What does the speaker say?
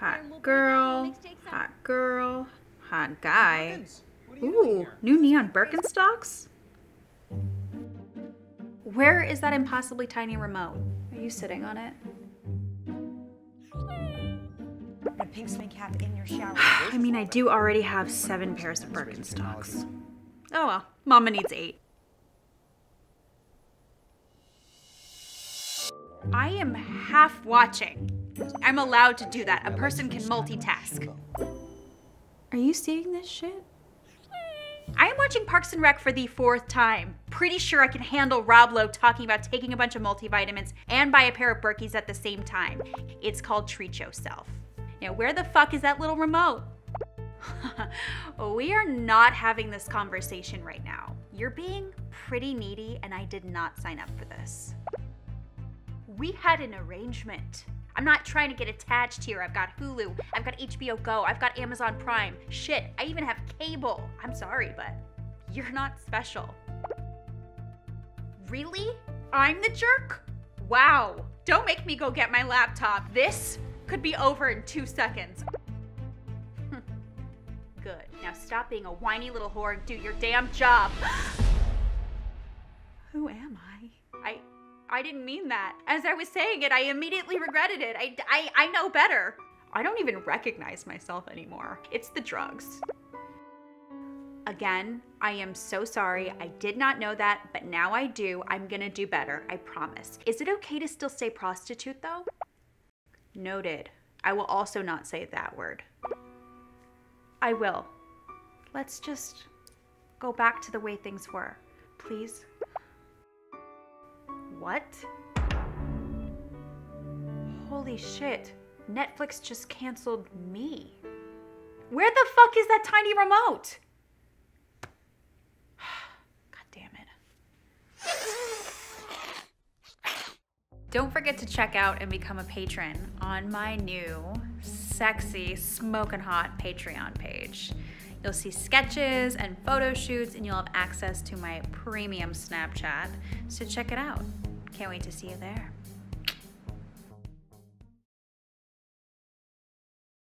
Hot girl, hot girl, hot guy. Ooh, new neon Birkenstocks? Where is that impossibly tiny remote? Are you sitting on it? A pink swing cap in your shower. I mean, I do already have seven pairs of Birkenstocks. Oh well, Mama needs eight. I am half watching. I'm allowed to do that. A person can multitask. Are you seeing this shit? I am watching Parks and Rec for the fourth time. Pretty sure I can handle Rob Lowe talking about taking a bunch of multivitamins and buy a pair of Berkeys at the same time. It's called Treat Yourself. Now, where the fuck is that little remote? we are not having this conversation right now. You're being pretty needy, and I did not sign up for this. We had an arrangement. I'm not trying to get attached here. I've got Hulu, I've got HBO Go, I've got Amazon Prime. Shit, I even have cable. I'm sorry, but you're not special. Really? I'm the jerk? Wow. Don't make me go get my laptop. This could be over in two seconds. Hmm. Good. Now stop being a whiny little whore and do your damn job. Who am I? I I didn't mean that. As I was saying it, I immediately regretted it. I, I, I know better. I don't even recognize myself anymore. It's the drugs. Again, I am so sorry. I did not know that, but now I do. I'm gonna do better, I promise. Is it okay to still say prostitute though? Noted. I will also not say that word. I will. Let's just go back to the way things were, please. What? Holy shit. Netflix just canceled me. Where the fuck is that tiny remote? God damn it. Don't forget to check out and become a patron on my new, sexy, smoking hot Patreon page. You'll see sketches and photo shoots, and you'll have access to my premium Snapchat. So check it out. Can't wait to see you there.